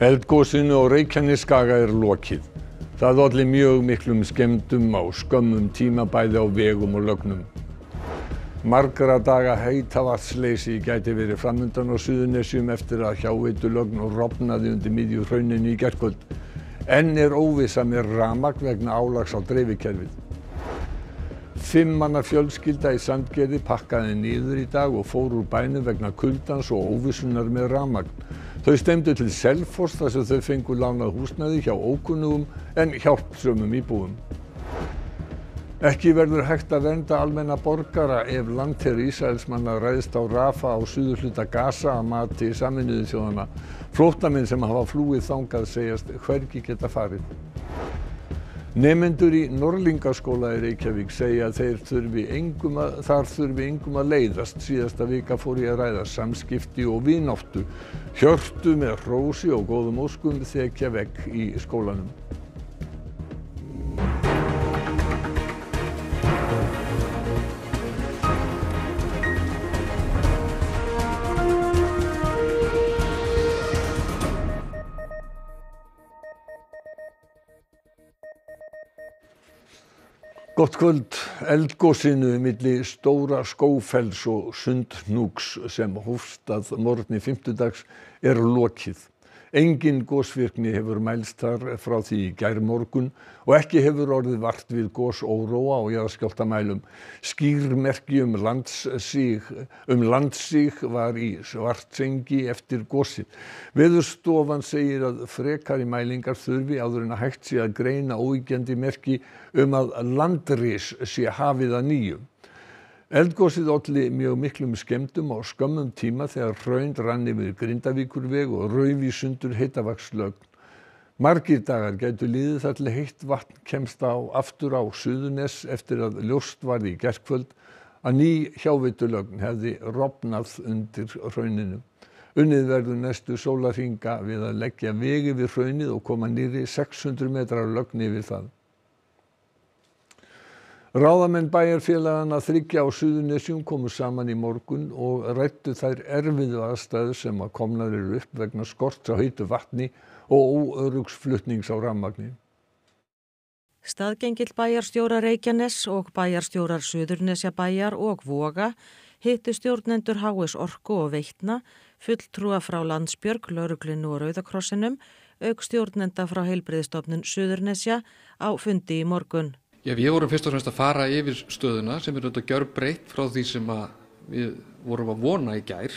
Eldgosinu á Reykjanesskaga er lokið. Það olli mjög miklum skemmdum á skömmum tíma bæði á vegum og lögnum. Margra daga heitavatnsleysi gæti verið framundan á Suðurnesjum eftir að hjáveitulögn rofnaði undir miðju hrauninu í gerkvöld. Enn er óvissa með ramagn vegna álags á dreifikerfið. Fimm manna fjölskylda í Sandgerði pakkaði niður í dag og fór úr bænum vegna kuldans og óvissunar með ramagn. Þau stemdu til Selfoss þar sem þau fengu lánað húsnæði hjá ókunnugum en hjálpsömum íbúum. Ekki verður hægt að vernda almenna borgara ef landherr Ísraelsmanna ræðst á Rafa á suðurhluta Gaza að mati Saminuðu þjóðana. Flóttamenn sem hafa flúið þangað segjast hvergi geta farið. Nemendur í Norlingaskóla í Reykjavík segja að þeir þurfi engum að, þar þurfi engum að leiðast. Síðasta vika fór ég að ræða samskipti og vináttu. Hjörtu með hrósi og góðum óskum þekja vekk í skólanum. Gott kvöld. Eldgosinu milli Stóra Skógfells og Sundhnúks sem hófst að morgni fimmtudags er lokið. Engin gosvirkni hefur mælst þar frá því í gærmorgun og ekki hefur orðið vart við gosóróa á jarðskjálftamælum. Skýrmerki um landsíg, um landsíg var í Svartsengi eftir gosið. Veðurstofan segir að frekari mælingar þurfi áður en að hægt sé að greina óyggjandi merki um að landris sé hafið að nýjum. Eldgosið olli mjög miklum skemmdum á skömmum tíma þegar hraun rann yfir Grindavíkurveg og rauf í sundur heitavagslögn. Margir dagar gætu liðið þar til heitt vatn kemst á aftur á Suðurnes eftir að ljóst varði í gerkvöld að ný hjáveitulögn hefði rofnað undir hrauninu. Unnið verður næstu sólarhinga við að leggja vegi við hraunið og koma nýri 600 metrar lögn yfir það. Ráðamenn bæjarfélagana þryggja á Suðurnesjum komu saman í morgun og rættu þær erfiðu aðstæður sem að komnar eru upp vegna skorts á heitu vatni og óörugsflutnings á rammagni. Staðgengill bæjarstjóra Reykjanes og bæjarstjórar Suðurnesja bæjar og Voga hittu stjórnendur Háis Orku og Veitna, fulltrúa frá Landsbjörg, Lauruglinu og Rauðakrossinum, auk stjórnenda frá heilbriðstofnun Suðurnesja á fundi í morgun. Já, við vorum fyrst og fremst að fara yfir stöðuna sem er auðvitað gjör breytt frá því sem við vorum að vona í gær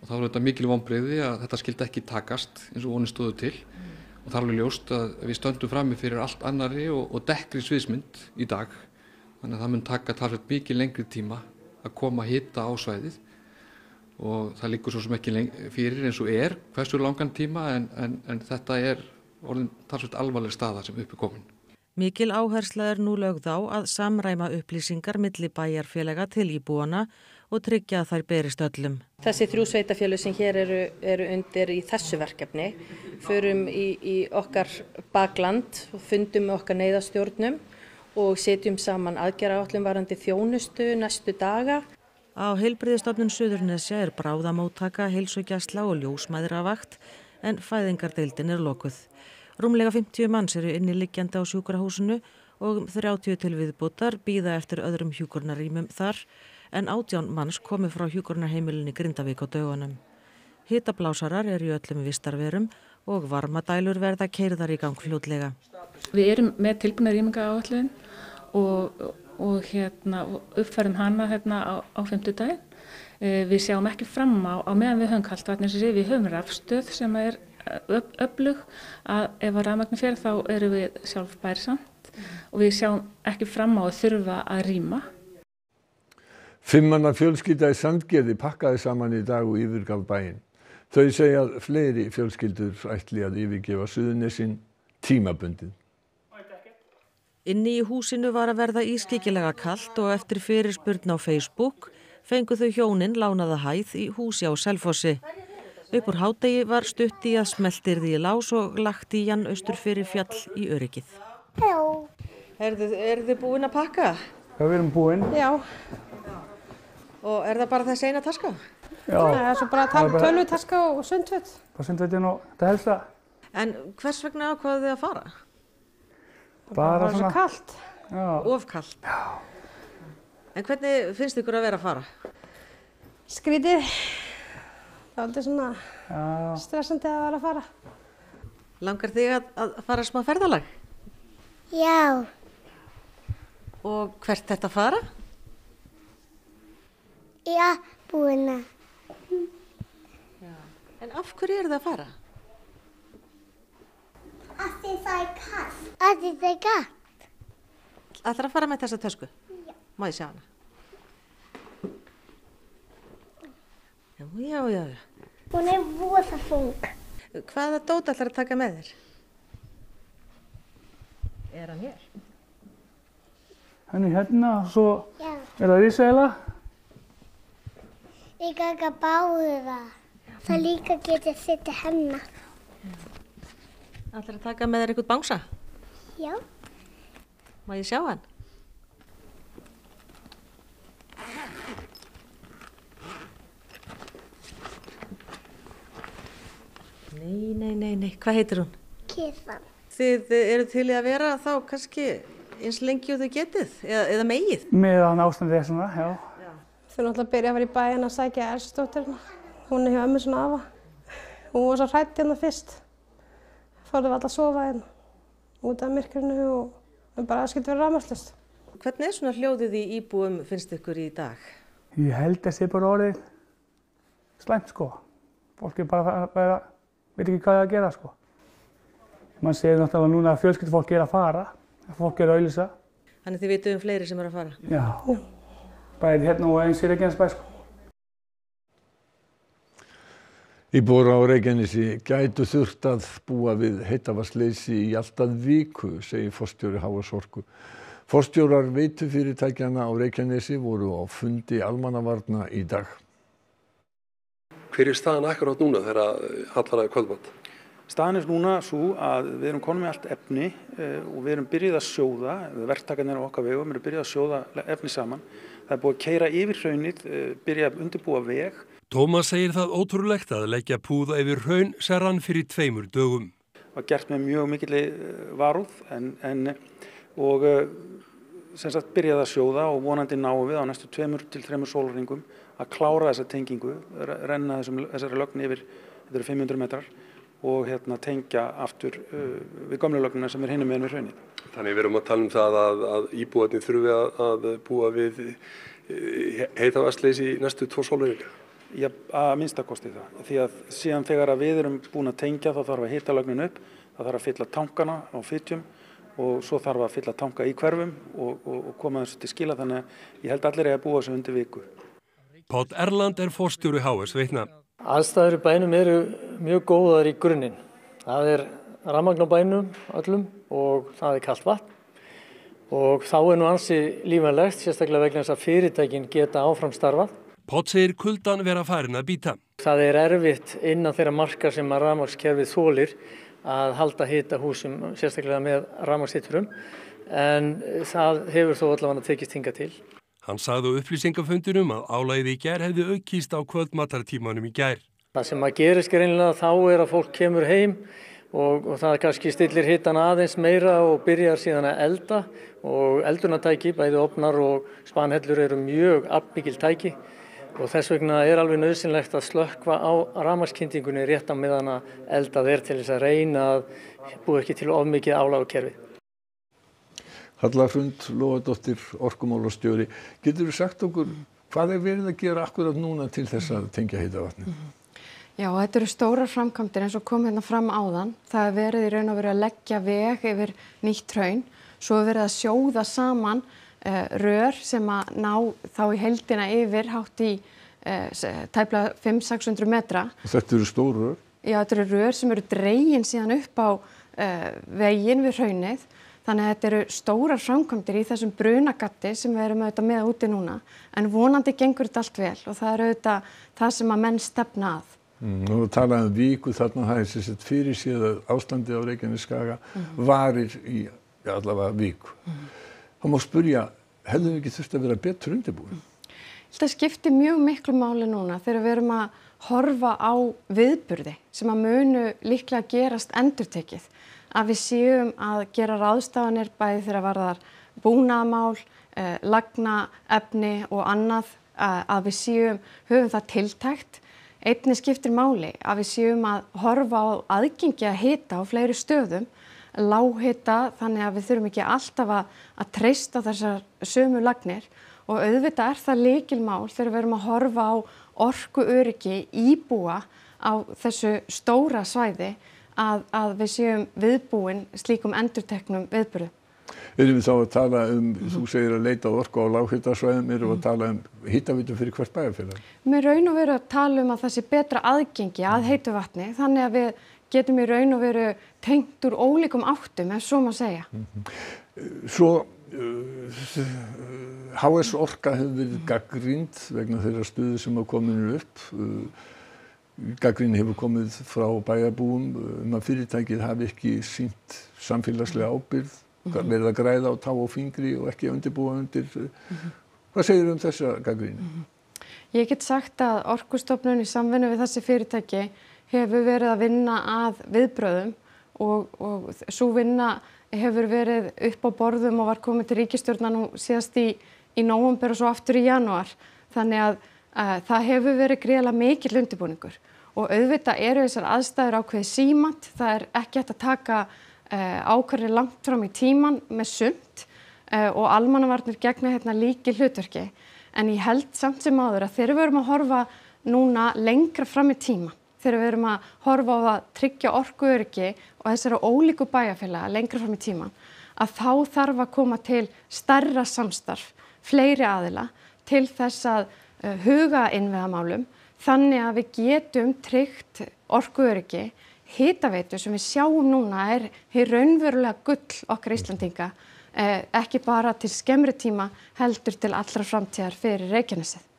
og þá er þetta mikil vonbreyði að þetta skildi ekki takast eins og vonið stóðu til mm. og það er alveg ljóst að við stöndum frammi fyrir allt annari og, og dekkri sviðsmynd í dag þannig að það mun taka talveit mikið lengri tíma að koma að hitta á svæðið og það líkur svo sem ekki fyrir eins og er hversu langan tíma en, en, en þetta er orðin talveit alvarleg staða sem uppi komin. Mikil áhersla er nú lögð á að samræma upplýsingar milli bæjarfélaga til íbúana og tryggja að þær berist öllum. Þessi þrjú sveitafjölu sem hér eru, eru undir í þessu verkefni förum í, í okkar bakland og fundum okkar neyðastjórnum og setjum saman aðgerra állum varandi þjónustu næstu daga. Á heilbriðistofnun Suðurnesja er bráðamóttaka, heilsugjastla og ljósmæðravakt en fæðingardeildin er lokuð. Rúmlega 50 manns eru inni liggjandi á sjúkrahúsinu og 30 til viðbútar býða eftir öðrum hjúkurnarýmum þar en átján manns komi frá hjúkurnarheimilinni Grindavík á dögunum. Hittablásarar eru í öllum vistarverum og varmadælur verða keirðar í gang fljótlega. Við erum með tilbúna rýminga áallin og, og hérna, uppferðum hana hérna, á, á 50 daginn. Við sjáum ekki fram á, á meðan við höfum kallt vatnir sem við höfum rafstöð sem er öflug að ef að rafmagnu fyrir þá eru við sjálf bærsamt og við sjáum ekki fram á að þurfa að rýma. Fimmanna fjölskylda í Sandgerði pakkaði saman í dag og yfirgaf bæinn. Þau segja að fleiri fjölskyldur ætli að yfirgefa suðunessin tímabundið. Inni í húsinu var að verða ískikilega kallt og eftir fyrirspurn á Facebook fengu þau hjónin lánaða hæð í húsi á Selfossi. Upp úr hádegi var stutt í að smeltirði í lás og lagt í Jan Östur fyrir fjall í öryggið. Já. Er þið búin að pakka? Já, við erum búin. Já. Og er það bara þessi eina taska? Já. Það er svo bara tölvutaska og sundvett. Bara sundvettin og þetta helsta. En hvers vegna ákvaðu þið að fara? Bara það var svo svona, kallt. já, Ofkallt. Já. En hvernig finnst ykkur að vera að fara? Skrítið. Það var aldrei svona já, stressandi að vera að fara. Langar þig að, að fara smá ferðalag? Já, Og hvert þetta fara? já, búina. En af hverju eru þið að fara? Af því það er kallt. Af því það er kallt. Ætlar að fara með þessa tösku? Já. Má ég sjá hana? Já, já, já. Hún er voða þung. Hvaða dót ætlar að taka með þér? Er hann hér? henni hérna, svo Já, er það rísæla. ég ganga báðu það. Það líka getur sitt hennar. Ætlar að taka með þér eitthvað bánsa? Já, Má ég sjá hann? Nei, nei, nei, nei. Hvað heitir hún? kissan. Þið eru til í að vera þá kannski eins lengi og þau getið eða, eða megið. Meðan ástandið er svona, já. Þau náttúrulega byrja að vera í bæinn að sækja elstóttirna. Hún er hjá ömmu svona afa. Hún var svo hrætt hérna fyrst. Fóruð við alltaf að sofa hérna út af myrkrinu og við bara aðskilt verið rafmagslust. Hvernig er svona hljóðið í íbúum finnst ykkur í dag? Ég held að sé bara orðið slæmt, sko. Fólk er bara að vera, veit ekki hvað það að gera, sko. Man segir náttúrulega núna að fjölskyldufólk er að fara, að fólk er að auðlýsa. Þannig þið vitið um fleiri sem eru að fara. Já, bæði hérna og eins í Reykjanesbæ, sko. Íbúar á Reykjanesi gætu þurft að búa við heitavasleysi í alltaf viku, segir forstjóri Háas Orku. Forstjórar veitufyrirtækjana á Reykjanesi voru á fundi almannavarna í dag. Hver er staðan akkurát núna þegar hallar að kvöldmatt? Staðan er núna svo að við erum konum með allt efni uh, og við erum byrjuð að sjóða, verktakarnir á okkar vegum eru byrjuð að sjóða efni saman. Það er búið að keira yfir hraunið, uh, byrja að undirbúa veg. Tómas segir það ótrúlegt að leggja púða yfir hraun sér hann fyrir tveimur dögum. Það var gert með mjög mikilli varúð en, en, og sem sagt byrjaði að sjóða og vonandi náum við á næstu tveimur til þreimur sólringum að klára þessa tengingu, renna þessum, þessari lögn yfir, þetta eru 500 metrar og hérna tengja aftur uh, við gamla lögnuna sem er hinum með við hraunið. Þannig við erum að tala um það að, að íbúarnir þurfi að, að búa við heitavasleysi í næstu tvo sólringa. Já, að minnstakosti það. Því að síðan þegar að við erum búin að tengja þá þarf að hita lögnin upp, það þarf að fylla tankana á fytjum og svo þarf að fylla tanka í hverfum og, og, og koma þessu til skila þannig að ég held allir að búa þessu undir viku. Pátt Erland er fórstjóri HS veitna. Aðstæður í bænum eru mjög góðar í grunninn. Það er rammagn á bænum öllum og það er kallt vatn og þá er nú ansi lífanlegt, sérstaklega vegna þess að fyrirtækin geta áfram starfað. Pátt segir kuldan vera farin að býta. Það er erfitt innan þeirra markar sem að ramagskerfið þólir að halda hita húsum, sérstaklega með ramagshitturum, en það hefur þó allavega tekist hinga til. Hann sagði á upplýsingafundinum að álæðið í gær hefði aukýst á kvöldmatartímanum í gær. Það sem að gerist greinlega þá er að fólk kemur heim og, og það kannski stillir hittan aðeins meira og byrjar síðan að elda og eldunatæki, bæði opnar og spanhellur eru mjög afmikil tæki og þess vegna er alveg nöðsynlegt að slökkva á ramaskynningunni rétt á meðan að eldað er til þess að reyna að búið ekki til of mikið áláðu kerfi. Halla Hrund, Lóadóttir, orkumálastjóri. Getur þú sagt okkur hvað er verið að gera akkurat núna til þess að tengja heitavatni? Mm -hmm. Já, þetta eru stórar framkvæmdir eins og kom hérna fram áðan. Það er verið í raun og verið að leggja veg yfir nýtt hraun. Svo er verið að sjóða saman uh, rör sem að ná þá í heldina yfir hátt í uh, tæpla 500-600 metra. Og þetta eru stór rör? Já, þetta eru rör sem eru dregin síðan upp á uh, veginn við hraunið. Þannig að þetta eru stórar framkvæmdir í þessum brunagatti sem við erum auðvitað með úti núna. En vonandi gengur þetta allt vel og það er auðvitað það sem að menn stefna að. Mm, og talaðum um viku þarna það er sér sett fyrir síðan ástandi á Reykjaneskaga mm -hmm. varir í ja, allavega viku. Mm þá má spurja, hefðu við ekki þurft að vera betur undirbúin? Þetta skiptir mjög miklu máli núna þegar við erum að horfa á viðburði sem að munu líklega gerast endurtekið. Að við séum að gera ráðstafanir bæði þegar varðar búnaðamál, eh, lagna, efni og annað að, að við séum, höfum það tiltækt. Einni skiptir máli að við séum að horfa á aðgengi að hita á fleiri stöðum, láhita þannig að við þurfum ekki alltaf að, að treysta þessar sömu lagnir og auðvitað er það leikilmál þegar við erum að horfa á orku öryggi íbúa á þessu stóra svæði að, að við séum viðbúin slíkum endurteknum viðbyrðu. Erum við þá að tala um, þú segir að leita orku á lághittasvæðum, erum við að tala um hittavitum fyrir hvert bæjarfélag? Mér raun og veru að tala um að það sé betra aðgengi að heitu vatni, þannig að við getum í raun og veru tengt úr ólíkum áttum, ef svo maður segja. Svo uh, HS Orka hefur verið gaggrínd vegna þeirra stuði sem hafa komið upp. Gaggrín hefur komið frá bæjarbúum um að fyrirtækið hafi ekki sínt samfélagslega ábyrð, verið að græða á tá og fingri og ekki undirbúa undir. Hvað segir um þessa gaggríni? Ég get sagt að Orkustofnun í samvinnu við þessi fyrirtæki hefur verið að vinna að viðbröðum og, og svo vinna hefur verið upp á borðum og var komið til ríkistjórna nú síðast í, í nóvumber og svo aftur í januar. Þannig að það hefur verið greiðlega mikill undirbúningur og auðvitað eru þessar aðstæður ákveðið símant. Það er ekki hægt að taka uh, ákvarðir langt fram í tíman með sund uh, og almannavarnir gegna hérna líki hlutverki. En ég held samt sem áður að þegar við erum að horfa núna lengra fram í tíman þegar við erum að horfa á að tryggja orkuöryggi og þessara ólíku bæjarfélaga lengra fram í tíman, að þá þarf að koma til starra samstarf, fleiri aðila, til þess að huga innveðamálum, þannig að við getum tryggt orkuöryggi, hitaveitu sem við sjáum núna er hér raunverulega gull okkar Íslandinga, eh, ekki bara til skemmri tíma heldur til allra framtíðar fyrir Reykjanesið.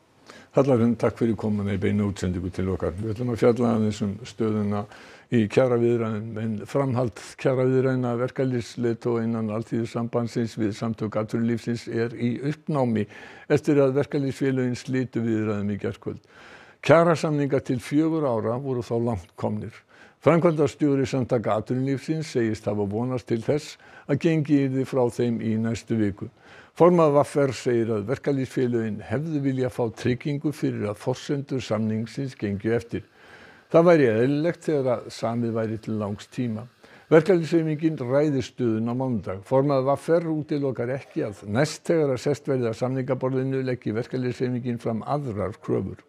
Hallarinn, takk fyrir komuna í beinu útsendingu til okkar. Við ætlum að fjalla aðeins um stöðuna í kjaraviðræðin, en framhald kjaraviðræðina verkalýsleitt og innan alltíðarsambandsins við samtök atvinnulífsins er í uppnámi eftir að verkalýsfélögin slitu viðræðum í gerðkvöld. Kjarasamninga til fjögur ára voru þá langt komnir. Framkvæmdastjóri samtaka atvinnulífsins segist hafa vonast til þess að gengi yfir frá þeim í næstu viku. Formað Vaffer segir að verkalýsfélögin hefðu vilja fá tryggingu fyrir að forsendur samningsins gengju eftir. Það væri eðlilegt þegar að samið væri til langs tíma. Verkalýsfélögin ræði stuðun á mándag. Formað Vaffer útilokar ekki að næst þegar að sest verði að samningaborðinu leggji verkalýsfélögin fram aðrar kröfur.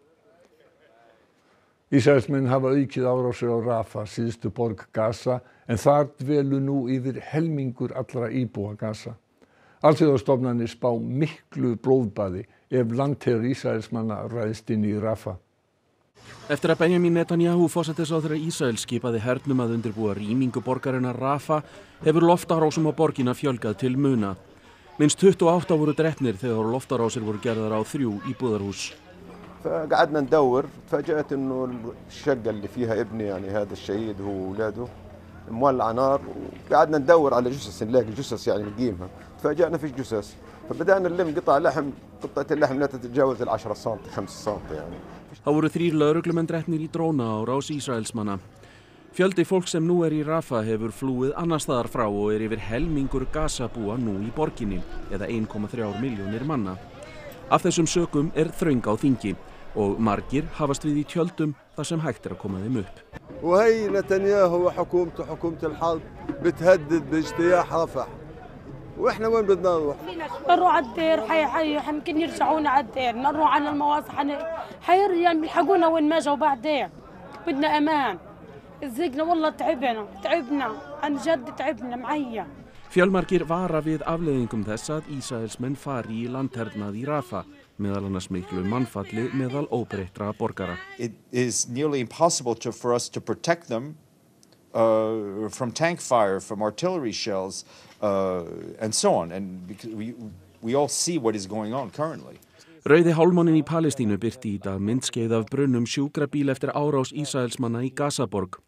Ísraelsmenn hafa aukið árásir á Rafa, síðustu borg Gaza, en þar dvelu nú yfir helmingur allra íbúa Gaza. Alþjóðastofnanir spá miklu blóðbaði ef landherr Ísraelsmanna ræðist inn í Rafa. Eftir að Benjamin Netanyahu fósættis á þeirra Ísrael skipaði hernum að undirbúa rýmingu borgarina Rafa hefur loftarásum á borgina fjölgað til muna. Minst 28 voru drefnir þegar loftarásir voru gerðar á þrjú íbúðarhús. فقعدنا ندور فجأت انه الشقه اللي فيها ابني يعني هذا الشهيد هو واولاده مولع نار وقعدنا ندور على جثث نلاقي جثث يعني نقيمها تفاجئنا فيش جثث فبدانا نلم قطع لحم قطعه اللحم لا تتجاوز ال 10 سم 5 سم يعني Það voru þrýr lauruglumenn drefnir í dróna á rás Ísraelsmanna. Fjöldi fólk sem nú er í Rafa hefur flúið annar staðar frá og er yfir helmingur gasabúa nú í borginni, eða 1,3 miljónir manna. Af þessum sökum er þröng á þingi og margir hafast við í tjöldum þar sem hægt er að koma þeim upp. وهي نتنياهو وحكومته حكومة الحرب بتهدد باجتياح رفح وإحنا وين بدنا نروح؟ نروح على الدير حي حي يمكن يرجعونا على الدير نروح على المواصل حن... حيرجع بيلحقونا وين ما جوا بعدين بدنا أمان زقنا والله تعبنا تعبنا عن جد تعبنا معيا Fjölmargir vara við afleiðingum þess að Ísraelsmenn fari í landhernað í Rafa, meðal annars miklu mannfalli meðal óbreyttra borgara. It is nearly impossible to, for us to protect them uh, from tank fire, from artillery shells, uh, and so on. And we, we all see what is going on currently. Rauði hálmónin í Palestínu byrti í dag myndskeið af brunnum sjúkrabíl eftir árás Ísraelsmanna í Gazaborg.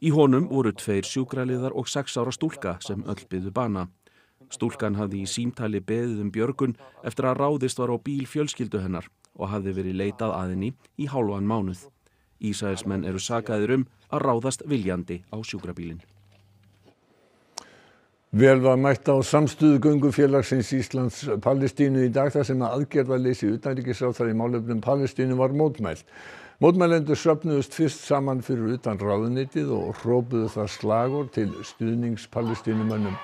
Í honum voru tveir sjúkraliðar og sex ára stúlka sem öll byðu bana. Stúlkan hafði í símtali beðið um björgun eftir að ráðist var á bíl fjölskyldu hennar og hafði verið leitað að henni í hálfan mánuð. Ísraelsmenn eru sakaðir um að ráðast viljandi á sjúkrabílinn. Vel var mætt á samstuðu göngufélagsins Íslands Palestínu í dag þar sem að aðgerðarleysi utanríkisráþar í málefnum Palestínu var mótmælt. Mótmælendur söfnuðust fyrst saman fyrir utan ráðunitið og hrópuðu það slagur til stuðnings palestínumönnum.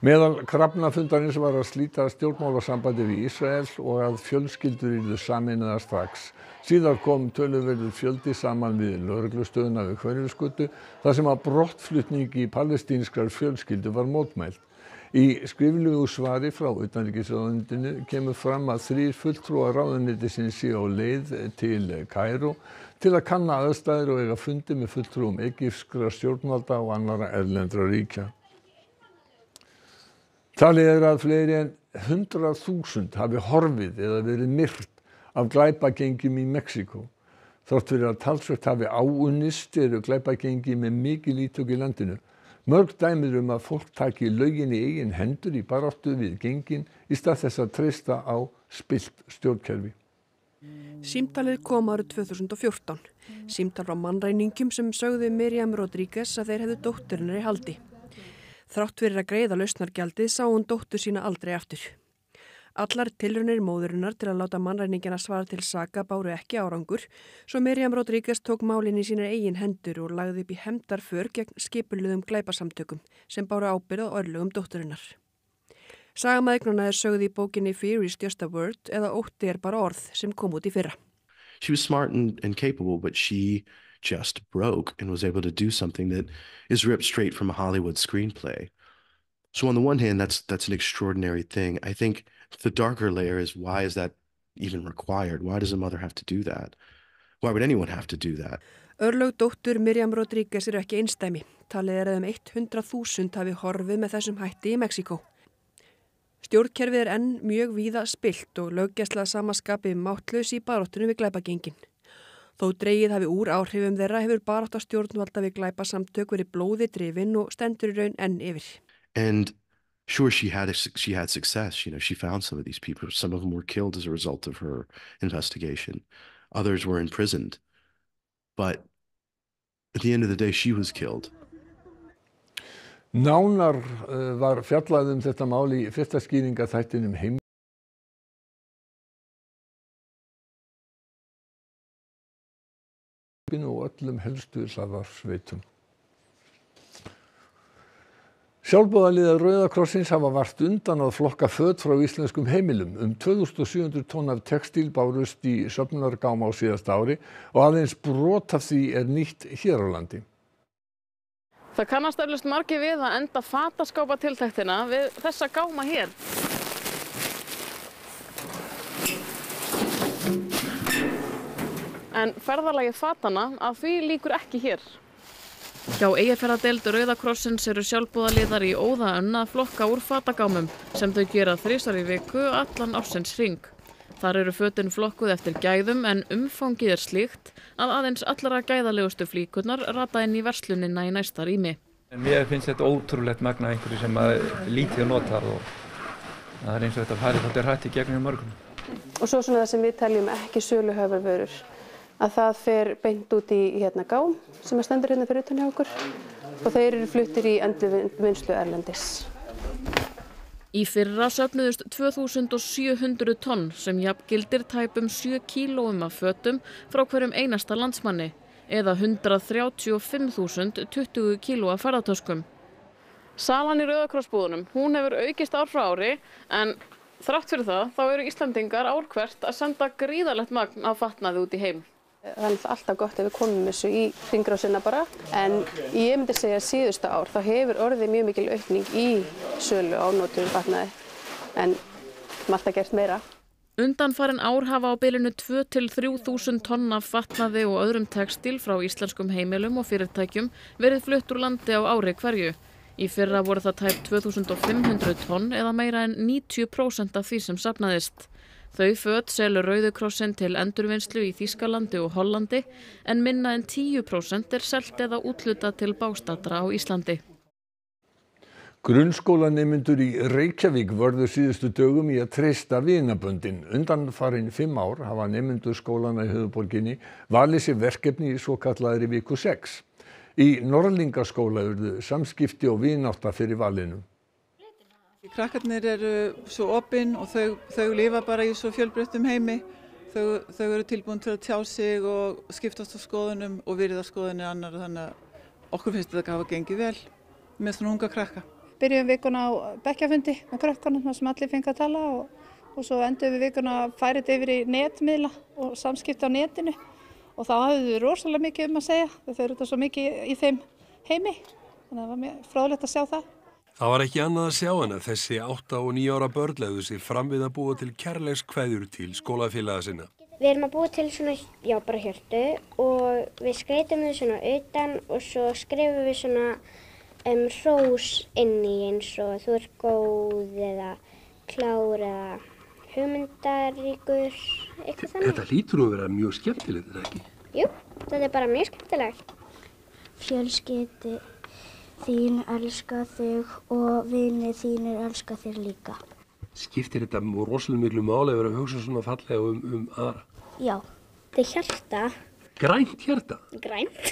Meðal krafnafundarins var að slíta stjórnmálasambandi við Ísrael og að fjölskyldur yrðu saminnaðar strax. Síðar kom töluverður fjöldi saman við lauruglustöðuna við hverjuskutu þar sem að brottflutningi í palestínskrar fjölskyldu var mótmælt. Í skriflegu svari frá utanríkisráðunitinu kemur fram að þrýr fulltrúar ráðunitisins sé á leið til Kæró til að kanna aðstæður og eiga fundi með fulltrúum egypskra stjórnvalda og annara erlendra ríkja. Talið er að fleiri en 100.000 hafi horfið eða verið myrt af glæpagengjum í Mexíkó. Þótt fyrir að talsvert hafi áunnist eru glæpagengi með mikil ítök í landinu. Mörg dæmir um að fólk taki lögin í eigin hendur í baráttu við gengin í stað þess að treysta á spilt stjórnkerfi. Símtalið kom árið 2014. Símtal frá mannræningum sem sögðu Miriam Rodríguez að þeir hefðu dótturinnar í haldi. Þrátt fyrir að greiða lausnargjaldið sá hún dóttur sína aldrei aftur. Allar tilrunir móðurinnar til að láta mannræningina svara til saka báru ekki árangur, svo Miriam Rodríguez tók málinn í sínar eigin hendur og lagði upp í hemdarför gegn skipuluðum glæpasamtökum sem báru ábyrð á örlugum dótturinnar. Sagamæðignuna er sögð í bókinni Fear is just a word eða ótti er bara orð sem kom út í fyrra. She was smart and, and capable, but she just broke and was able to do something that is ripped straight from a Hollywood screenplay. So on the one hand, that's that's an extraordinary thing. I think the darker layer is why is that even required? Why does a mother have to do that? Why would anyone have to do that? Örlög dóttur Miriam Rodríguez eru ekki einstæmi. Talið er að um 100.000 hafi horfið með þessum hætti í Mexíkó. Stjórnkerfið er enn mjög víða spilt og löggjæsla samaskapi máttlaus í baróttunum við glæpagengin. Þó dreigið hafi úr áhrifum þeirra hefur barátt á stjórnvalda við glæpasamtök verið blóði drifin og stendur í raun enn yfir. And sure, she had a, she had success. You know, she found some of these people. Some of them were killed as a result of her investigation. Others were imprisoned. But at the end of the day, she was killed. Nánar uh, var fjallað um þetta mál í fyrsta skýringa þættinum heim. Og öllum helstu hlaðarsveitum. Sjálfbóðaliðar Rauðakrossins hafa vart undan að flokka född frá íslenskum heimilum. Um 2700 tón af textíl bárust í söfnunargám á síðast ári og aðeins brot af því er nýtt hér á landi. Það kannast eflust margi við að enda fataskápa tiltæktina við þessa gáma hér. En ferðarlagi fatana að því líkur ekki hér. Hjá eigafæradeild Rauðakrossins eru sjálfbúðaliðar í óðaönn að flokka úr fatagámum sem þau gera þrísar í viku allan ársins ring. Þar eru fötin flokkuð eftir gæðum en umfangið er slíkt að aðeins allara gæðalegustu flíkurnar rata inn í verslunina í næsta rými. Mér finnst þetta ótrúlegt magna einhverju sem að lítið notar og það er eins og þetta farið þetta hrætt í gegnum mörgum. Og svo svona það sem við teljum ekki söluhöfur vörur að það fer beint út í hérna gám sem er stendur hérna fyrir utan hjá okkur og þeir eru fluttir í endurvinnslu erlendis. Í fyrra söfnuðust 2700 tonn sem jafngildir tæpum 7 kílóum af fötum frá hverjum einasta landsmanni eða 135.000 20 kíló af ferðartöskum. Salan í Rauðakrossbúðunum, hún hefur aukist ár frá ári en þrátt fyrir það þá eru Íslandingar ár hvert að senda gríðarlegt magn af fatnaði út í heim. Það er alltaf gott ef við komum þessu í hringrásina bara en ég myndi segja að síðustu ár þá hefur orðið mjög mikil aukning í sölu á nótum fatnaði en margt að gert meira. Undanfarin ár hafa á bylunu 2 til 3.000 tonn af fatnaði og öðrum textil frá íslenskum heimilum og fyrirtækjum verið flutt úr landi á ári hverju. Í fyrra voru það tæp 2500 tonn eða meira en 90% af því sem sapnaðist. Þau föt selur Rauðukrossin til endurvinnslu í Þýskalandi og Hollandi en minna en 10% er selt eða útluta til bástatra á Íslandi. Grunnskólanemendur í Reykjavík vörðu síðustu dögum í að treysta vinaböndin. Undanfarin fimm ár hafa nemendur skólana í höfuborginni valið sér verkefni í svo kallaðri viku 6. Í Norrlingaskóla urðu samskipti og vinátta fyrir valinu. Krakkarnir eru svo opinn og þau, þau lifa bara í svo fjölbreyttum heimi. Þau, þau eru tilbúin til að tjá sig og skiptast á skoðunum og virða skoðunir annar þannig að okkur finnst þetta að hafa gengið vel með svona unga krakka. Byrjum vikuna á bekkjafundi með þar sem allir fengi að tala og, og svo endum við vikuna að færa þetta yfir í netmiðla og samskipta á netinu og þá hafðu við rosalega mikið um að segja þau eru þetta svo mikið í þeim heimi þannig að það var mjög fráðlegt að sjá það. Það var ekki annað að sjá en að þessi 8 og 9 ára börn leiðu sér fram við að búa til kærleiks kveður til skólafélaga sinna. Við erum að búa til svona, já bara hjörtu og við skreitum þau svona utan og svo skrifum við svona um, hrós inn í eins og þú ert góð eða klár eða hugmyndaríkur, eitthvað þannig. Þetta lítur að vera mjög skemmtilegt, er ekki? Jú, þetta er bara mjög skemmtilegt. Fjölskytti þín elska þig og vinið þínir elska þig líka. Skiptir þetta rosalega miklu máli að vera að hugsa svona fallega um, um aðra? Já, þetta er hjarta. Grænt hjarta? Grænt.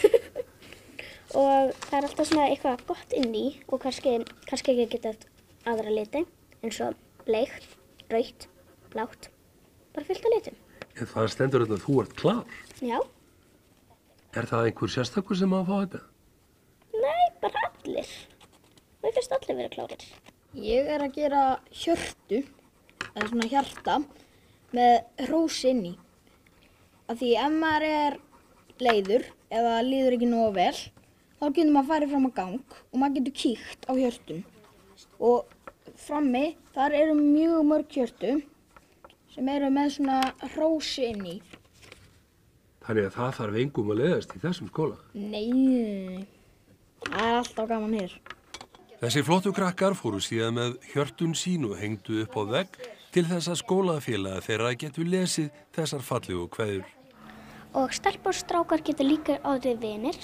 og það er alltaf svona eitthvað gott inn í og kannski, kannski ekki geta aðra liti eins og leikt, raukt, blátt, bara fyllt af litum. En það stendur þetta að þú ert klár. Já. Er það einhver sérstakur sem að fá þetta? Allir. Mér finnst allir vera klárir. Ég er að gera hjörtu, eða svona hjarta, með hrósi inn í. Af því ef maður er leiður eða líður ekki nógu vel, þá getur maður að fara fram á gang og maður getur kíkt á hjörtum. Og frammi, þar eru mjög mörg hjörtu sem eru með svona hrósi inn í. Þannig að það þarf engum að leiðast í þessum skóla. Nei, það er alltaf gaman hér. Þessi flottu krakkar fóru síðan með hjörtun sín og hengdu upp á vegg til þess að skólafélaga þeirra getur lesið þessar fallegu kveður. Og stelp og strákar getur líka áður vinir.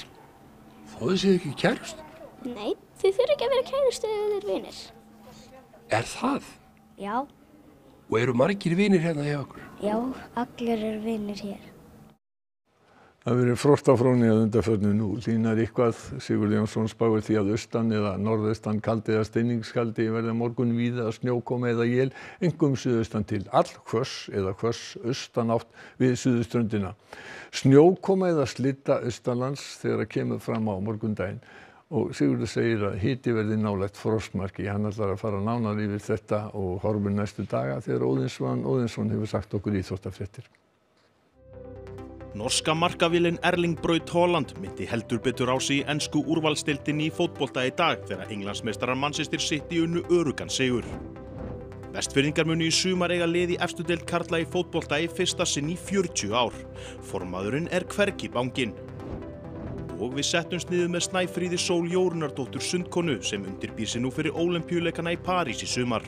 Þó þessi ekki kærust? Nei, þið þurfi ekki að vera kærustu eða þeir vinir. Er það? Já, Og eru margir vinir hérna hjá okkur? já, allir eru vinir hér. Það verið frost á fróni að undarförnu nú. Línar eitthvað Sigurd Jónsson spáir því að austan eða norðaustan kaldi eða steiningskaldi verða morgun víða snjókoma eða jél, engum suðaustan til all hvöss eða hvöss austanátt við suðuströndina. Snjókoma eða slitta austanlands þegar að kemur fram á morgundaginn og Sigurður segir að hiti verði nálægt frostmarki. Hann ætlar að fara nánar yfir þetta og horfur næstu daga þegar Óðinsson, Óðinsson hefur sagt okkur í þóttafréttir. Norska markavillin Erling Braut Holland myndi heldur betur á sig í ennsku úrvalstildinni í fótbolta í dag þegar englandsmeistarar Manchester City unnu örugan sigur. Vestfyrringar muni í sumar eiga lið í efstu deild Karla í fótbolta í fyrsta sinn í 40 ár. Formaðurinn er hverki bangin. Og við settumst niður með Snæfríði Sól Jórunardóttur Sundkonu sem undirbýr sig nú fyrir ólimpíuleikana í París í sumar.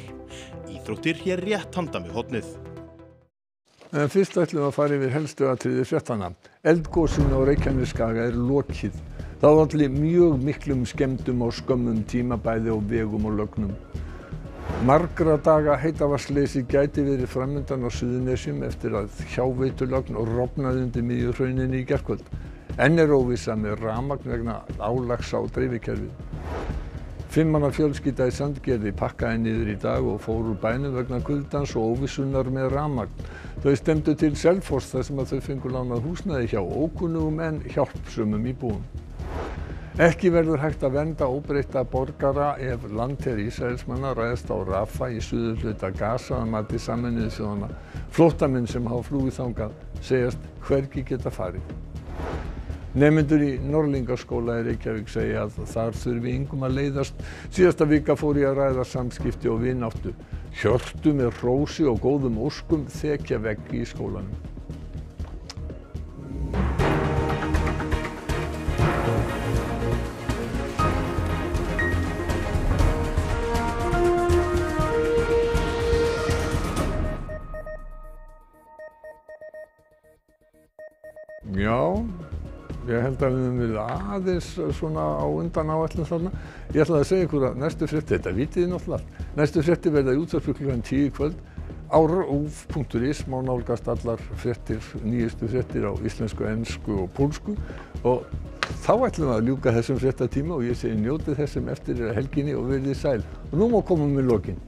Íþróttir hér rétt handa með hotnið. En fyrst ætlum við að fara yfir helstu atriði fréttana. Eldgósin á Reykjaneskaga er lokið. Það allir mjög miklum skemmdum á skömmum tímabæði og vegum og lögnum. Margra daga heitavarsleysi gæti verið framöndan á Suðunesjum eftir að hjáveitulögn og rofnaði undir miðjurhrauninni í gerkvöld. Enn er óvissa með ramagn vegna álags á dreifikerfið. Fimmanna fjölskylda í Sandgerði pakkaði niður í dag og fór úr bænum vegna kuldans og óvissunar með ramagn. Þau stemdu til Selfoss þar sem þau fengur lánað húsnæði hjá ókunnugum en hjálpsumum íbúum. Ekki verður hægt að venda óbreytta borgara ef landherr Ísraelsmanna ræðst á Rafa í suður hluta Gaza að mati saminuðu þjóðana. Flóttamenn sem hafa flúið þangað segjast hvergi geta farið. Nefnendur í Norlingaskóla í Reykjavík segja að þar þurfi yngum að leiðast. Síðasta vika fór ég að ræða samskipti og vináttu. Hjörtu með rósi og góðum óskum þekja vegg í skólanum. Já, Ég held að við höfum verið aðeins svona á undan áætlun þarna. Ég ætla að segja ykkur að næstu frétti, þetta vitið þið náttúrulega allt. Næstu frétti verða í útvarpi klukkan 10 í kvöld. Á rúf.is má nálgast allar fréttir, nýjustu fréttir á íslensku, ennsku og pólsku. Og þá ætlum við að ljúka þessum fréttatíma og ég segi njótið þessum eftir helginni og verðið sæl. Og nú má komum við lokin.